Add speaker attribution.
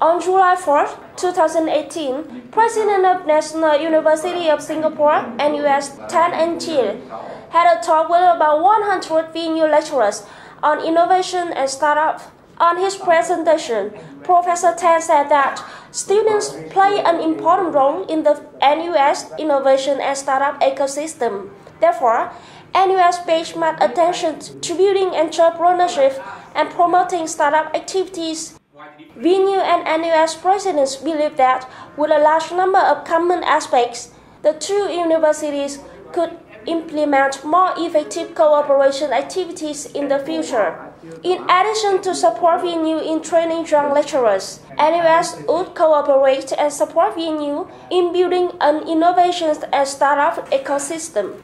Speaker 1: On July 4, 2018, President of National University of Singapore, NUS Tan Eng Chye, had a talk with about 100 VNU lecturers on innovation and startup. On his presentation, Professor Tan said that students play an important role in the NUS innovation and startup ecosystem. Therefore, NUS much attention to building entrepreneurship and promoting startup activities. VNU and NUS presidents believe that with a large number of common aspects, the two universities could implement more effective cooperation activities in the future. In addition to support VNU in training young lecturers, NUS would cooperate and support VNU in building an innovation and startup ecosystem.